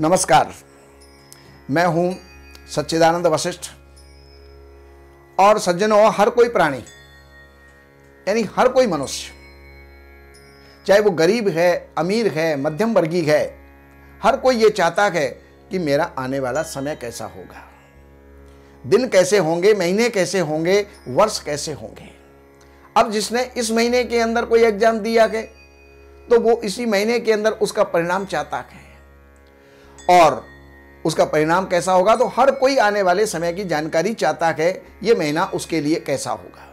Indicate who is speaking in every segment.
Speaker 1: नमस्कार। मैं हूँ सच्चिदानंद वशिष्ठ और सज्जनों, हर कोई प्राणी, यानी हर कोई मनुष्य, चाहे वो गरीब है, अमीर है, मध्यम वर्गीय है, हर कोई ये चाहता है कि मेरा आने वाला समय कैसा होगा। दिन कैसे होंगे, महीने कैसे होंगे, वर्ष कैसे होंगे। अब जिसने इस महीने के अंदर कोई एग्ज़ाम दिया है तो वो इसी महीने के अंदर उसका परिणाम चाहता है। और उसका परिणाम कैसा होगा? तो हर कोई आने वाले समय की जानकारी चाहता है, ये महीना उसके लिए कैसा होगा।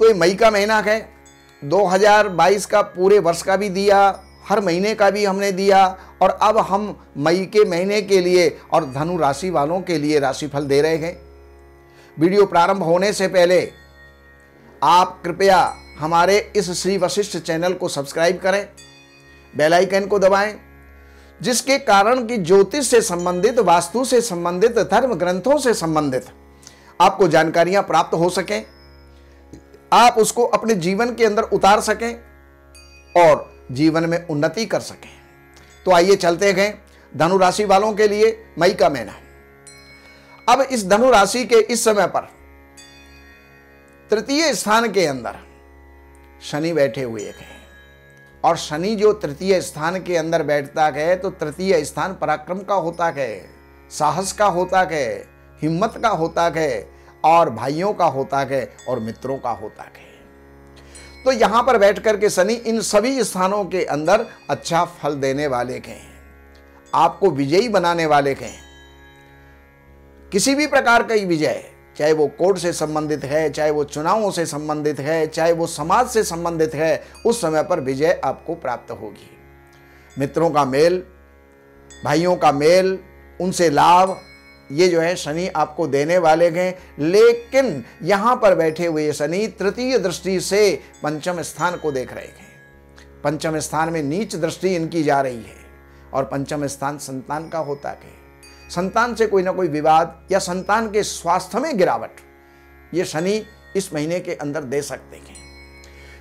Speaker 1: तो ये मई का महीना है 2022 का पूरे वर्ष का भी दिया, हर महीने का भी हमने दिया, और अब हम मई के महीने के लिए और धनु राशि वालों के लिए राशिफल दे रहे हैं। वीडियो प्रारंभ होने से पहले आप कृपया हमारे इस श्री वशिष्ठ चैनल को सब्सक्राइब करें, बेल आइकन को दबाएँ जिसके कारण कि ज्योतिष से संबंधित, वास्तु से संबंधित धर्म ग्रंथों से संबंधित आपको जानकारियाँ प्राप्त हो सकें। आप उसको अपने जीवन के अंदर उतार सकें और जीवन में उन्नति कर सकें। तो आइए चलते गए धनु राशि वालों के लिए मई का महीना। अब इस धनु राशि के इस समय पर तृतीय स्थान के अंदर शनि बैठे हुए हैं। और शनि जो तृतीय स्थान के अंदर बैठता है तो तृतीय स्थान पराक्रम का होता है, साहस का होता है, हिम्मत का होता है, और भाइयों का होता है, और मित्रों का होता है। तो यहाँ पर बैठ करके शनि इन सभी स्थानों के अंदर अच्छा फल देने वाले हैं, आपको विजयी बनाने वाले हैं। किसी भी प्रकार का विजय चाहे वो कोर्ट से संबंधित है, चाहे वो चुनावों से संबंधित है, चाहे वो समाज से संबंधित है, उस समय पर विजय आपको प्राप्त होगी। मित्रों का मेल, भाइयों का मेल, उनसे लाभ, ये जो है शनि आपको देने वाले हैं। लेकिन यहाँ पर बैठे हुए शनि तृतीय दृष्टि से पंचम स्थान को देख रहे हैं। पंचम स्थान में नीच दृष्टि इनकी जा रही है और पंचम स्थान संतान का होता है। संतान से कोई ना कोई विवाद या संतान के स्वास्थ्य में गिरावट, ये शनि इस महीने के अंदर दे सकते हैं।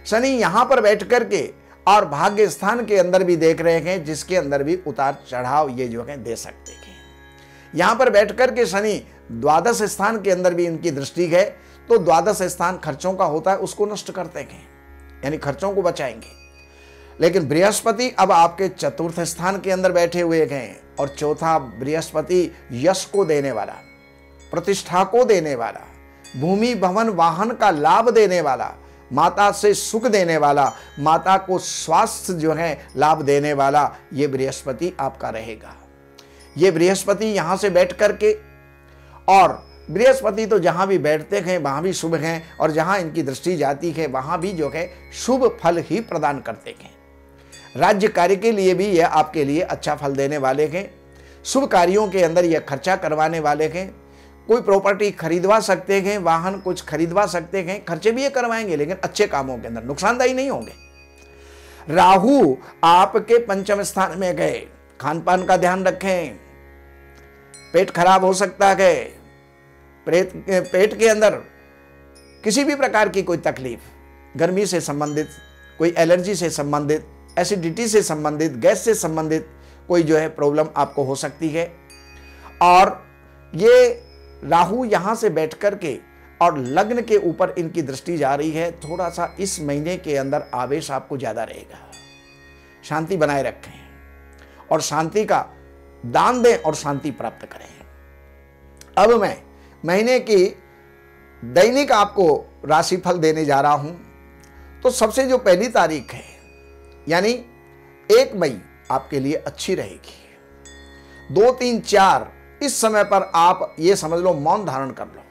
Speaker 1: शनि यहाँ पर बैठ करके और भाग्य स्थान के अंदर भी देख रहे हैं, जिसके अंदर भी उतार चढ़ाव ये जो है दे सकते हैं। यहाँ पर बैठ करके शनि द्वादश स्थान के अंदर भी इनकी दृष्टि है तो द्वादश स्थान खर्चों का होता है, उसको नष्ट करते हैं, यानी खर्चों को बचाएँगे। लेकिन बृहस्पति अब आपके चतुर्थ स्थान के अंदर बैठे हुए हैं और चौथा बृहस्पति यश को देने वाला, प्रतिष्ठा को देने वाला, भूमि, भवन, वाहन का लाभ देने वाला, माता से सुख देने वाला, माता को स्वास्थ्य जो है लाभ देने वाला, ये बृहस्पति आपका रहेगा। ये बृहस्पति यहाँ से बैठ करके और बृहस्पति तो जहाँ भी बैठते हैं, वहाँ भी शुभ हैं और जहाँ इनकी दृष्टि जाती है, वहाँ भी जो है शुभ फल ही प्रदान करते हैं। राज्य कार्य के लिए भी यह आपके लिए अच्छा फल देने वाले हैं। शुभ कार्यों के अंदर यह खर्चा करवाने वाले हैं। कोई प्रॉपर्टी खरीदवा सकते हैं, वाहन कुछ खरीदवा सकते हैं, खर्चे भी ये करवाएँगे, लेकिन अच्छे कामों के अंदर नुकसानदायी नहीं होंगे। राहु आपके पंचम स्थान में गए। खान पान का ध्यान रखें। पेट खराब हो सकता है। पेट पेट के अंदर किसी भी प्रकार की कोई तकलीफ़, गर्मी से संबंधित, कोई एलर्जी से संबंधित एसिडिटी से संबंधित गैस से संबंधित कोई जो है प्रॉब्लम आपको हो सकती है। और ये राहु यहाँ से बैठ कर के और लग्न के ऊपर इनकी दृष्टि जा रही है। थोड़ा सा इस महीने के अंदर आवेश आपको ज़्यादा रहेगा। शांति बनाए रखें और शांति का दान दें और शांति प्राप्त करें। अब मैं महीने की दैनिक आपको राशिफल देने जा रहा हूँ। तो सबसे जो पहली तारीख है यानी एक मई आपके लिए अच्छी रहेगी। दो, तीन, चार, इस समय पर आप ये समझ लो, मौन धारण कर लो।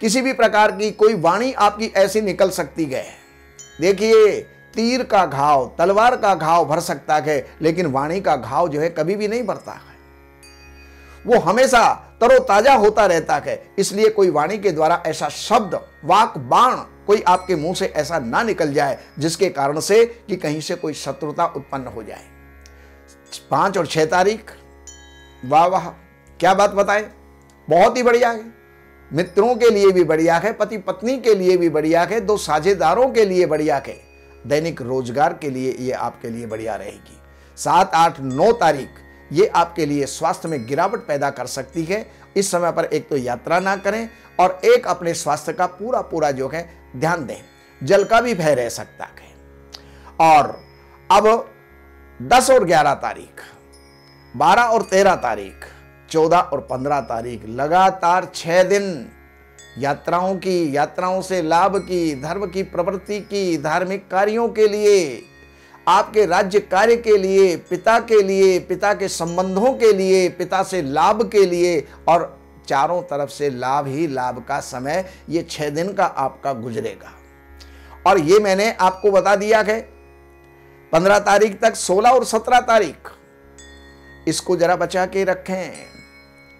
Speaker 1: किसी भी प्रकार की कोई वाणी आपकी ऐसी निकल सकती है। देखिए, तीर का घाव, तलवार का घाव भर सकता है, लेकिन वाणी का घाव जो है कभी भी नहीं भरता है। वो हमेशा तरोताजा होता रहता है, इसलिए कोई वाणी के द्वारा ऐसा शब्द वाक बाण कोई आपके मुँह से ऐसा ना निकल जाए जिसके कारण से कि कहीं से कोई शत्रुता उत्पन्न हो जाए। पाँच और छह तारीख। वाह वाह। क्या बात बताएँ? बहुत ही बढ़िया है। मित्रों के लिए भी बढ़िया है पति पत्नी के लिए भी बढ़िया है, दो साझेदारों के लिए बढ़िया है। दैनिक रोज़गार के लिए ये आपके लिए बढ़िया रहेगी। सात, आठ, नौ तारीख। ये आपके लिए स्वास्थ्य में गिरावट पैदा कर सकती है। इस समय पर एक तो यात्रा ना करें और एक अपने स्वास्थ्य का पूरा पूरा जो है ध्यान दें, जल का भी भय रह सकता है। और अब 10 और 11 तारीख 12 और 13 तारीख 14 और 15 तारीख, लगातार छह दिन यात्राओं की, यात्राओं से लाभ की, धर्म की प्रवृत्ति की, धार्मिक कार्यों के लिए, आपके राज्य कार्य के लिए, पिता के लिए, पिता के संबंधों के लिए, पिता से लाभ के लिए और चारों तरफ़ से लाभ ही लाभ का समय ये छह दिन का आपका गुजरेगा। और ये मैंने आपको बता दिया है, पंद्रह तारीख तक, सोलह और सत्रह तारीख। इसको जरा बचा के रखें,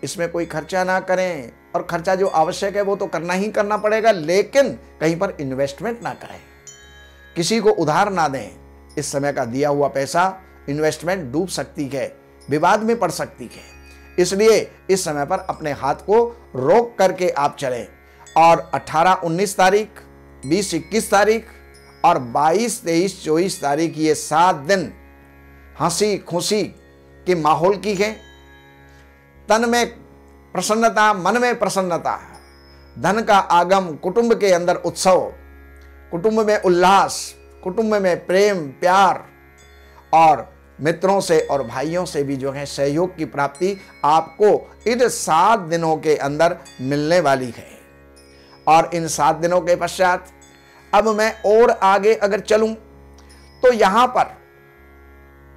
Speaker 1: इसमें कोई खर्चा ना करें, और खर्चा जो आवश्यक है वो तो करना ही करना पड़ेगा, लेकिन कहीं पर इन्वेस्टमेंट ना करें। किसी को उधार ना दें, इस समय का दिया हुआ पैसा इन्वेस्टमेंट डूब सकती है, विवाद में पड़ सकती है। इसलिए इस समय पर अपने हाथ को रोक करके आप चलें। और 18-19 तारीख 20-21 तारीख और 22-23 24 तारीख ये सात दिन हँसी खुशी के माहौल की है। तन में प्रसन्नता, मन में प्रसन्नता, धन का आगम, कुटुंब के अंदर उत्सव, कुटुंब में उल्लास, कुटुंब में प्रेम, प्यार और मित्रों से और भाइयों से भी जो है सहयोग की प्राप्ति आपको इन सात दिनों के अंदर मिलने वाली है। और इन सात दिनों के पश्चात अब मैं और आगे अगर चलूँ तो यहाँ पर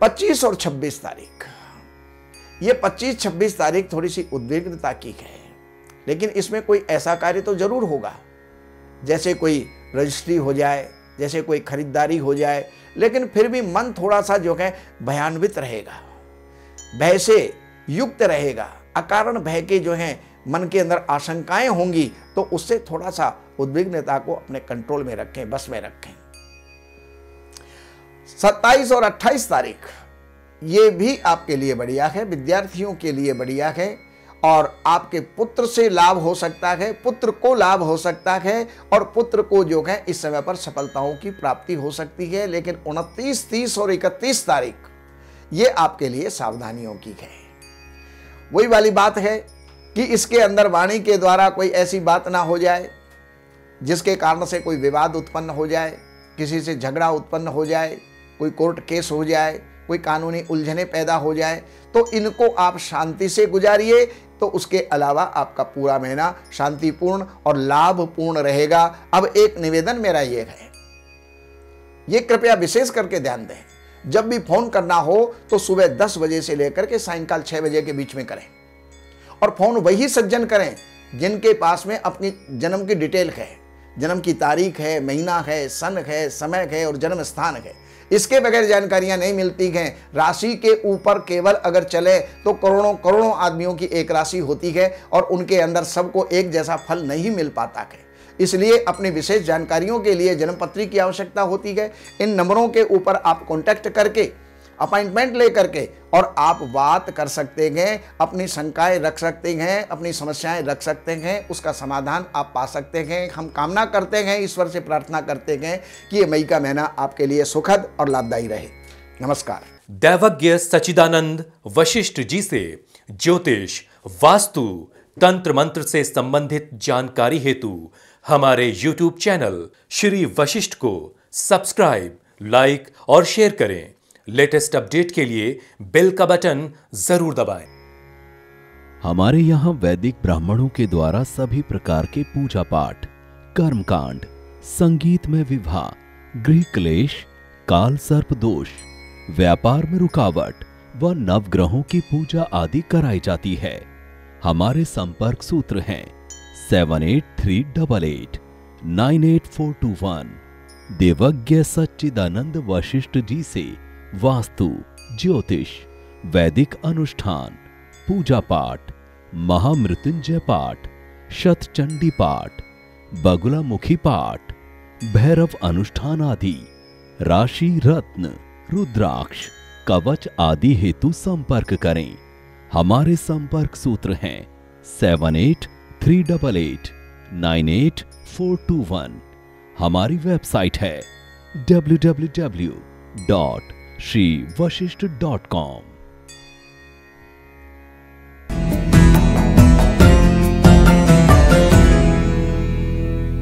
Speaker 1: 25 और 26 तारीख। ये 25-26 तारीख थोड़ी सी उद्विग्नता की है, लेकिन इसमें कोई ऐसा कार्य तो ज़रूर होगा। जैसे कोई रजिस्ट्री हो जाए, जैसे कोई खरीदारी हो जाए लेकिन फिर भी मन थोड़ा सा जो है भयान्वित रहेगा, भय से युक्त रहेगा। अकारण भय के जो है, मन के अंदर आशंकाएँ होंगी तो उससे थोड़ा सा उद्विग्नता को अपने कंट्रोल में रखें, बस में रखें। 27 और 28 तारीख, ये भी आपके लिए बढ़िया है, विद्यार्थियों के लिए बढ़िया है। और आपके पुत्र से लाभ हो सकता है, पुत्र को लाभ हो सकता है और पुत्र को जो है इस समय पर सफलताओं की प्राप्ति हो सकती है। लेकिन उनतीस, तीस और इकतीस तारीख, ये आपके लिए सावधानियों की है। वही वाली बात है कि इसके अंदर वाणी के द्वारा कोई ऐसी बात ना हो जाए, जिसके कारण से कोई विवाद उत्पन्न हो जाए, किसी से झगड़ा उत्पन्न हो जाए, कोई कोर्ट केस हो जाए कोई कानूनी उलझने पैदा हो जाए तो इनको आप शांति से गुजारिए। तो उसके अलावा आपका पूरा महीना शांतिपूर्ण और लाभपूर्ण रहेगा। अब एक निवेदन मेरा ये है। ये कृपया विशेष करके ध्यान दें। जब भी फ़ोन करना हो तो सुबह 10 बजे से लेकर के सायंकाल 6 बजे के बीच में करें। और फ़ोन वही सज्जन करें, जिनके पास में अपनी जन्म की डिटेल है। जन्म की तारीख है, महीना है, सन है, समय है और जन्म स्थान है। इसके बगैर जानकारियाँ नहीं मिलती हैं। राशि के ऊपर केवल अगर चले तो करोड़ों करोड़ों आदमियों की एक राशि होती है और उनके अंदर सबको एक जैसा फल नहीं मिल पाता है। इसलिए अपनी विशेष जानकारियों के लिए जन्मपत्री की आवश्यकता होती है। इन नंबरों के ऊपर आप कॉन्टैक्ट करके अपॉइंटमेंट लेकर के और आप बात कर सकते हैं, अपनी शंकाएँ रख सकते हैं, अपनी समस्याएँ रख सकते हैं, उसका समाधान आप पा सकते हैं। हम कामना करते हैं, ईश्वर से प्रार्थना करते हैं कि ये मई का महीना आपके लिए सुखद और लाभदायी रहे। नमस्कार।
Speaker 2: दैवज्ञ सचिदानंद वशिष्ठ जी से ज्योतिष वास्तु तंत्र मंत्र से संबंधित जानकारी हेतु हमारे YouTube चैनल श्री वशिष्ठ को सब्सक्राइब, लाइक और शेयर करें। लेटेस्ट अपडेट के लिए बेल का बटन ज़रूर दबाएँ।
Speaker 3: हमारे यहाँ वैदिक ब्राह्मणों के द्वारा सभी प्रकार के पूजा पाठ, कर्मकांड, संगीत में विवाह, गृह क्लेश, काल सर्प दोष, व्यापार में रुकावट व नवग्रहों की पूजा आदि कराई जाती है हमारे संपर्क सूत्र हैं seven eight three double eight nine eight four two one Devagya Sachchidanand Vashishtha ji से वास्तु, ज्योतिष, वैदिक अनुष्ठान, पूजा पाठ, महामृत्युंजय पाठ, शतचंडी पाठ बगुला मुखी पाठ, भैरव अनुष्ठान आदि, राशि रत्न, रुद्राक्ष, कवच आदि हेतु संपर्क करें। हमारे संपर्क सूत्र हैं seven eight three double eight nine eight four two one. हमारी वेबसाइट है W W W dot Shri Vashishtha dot com.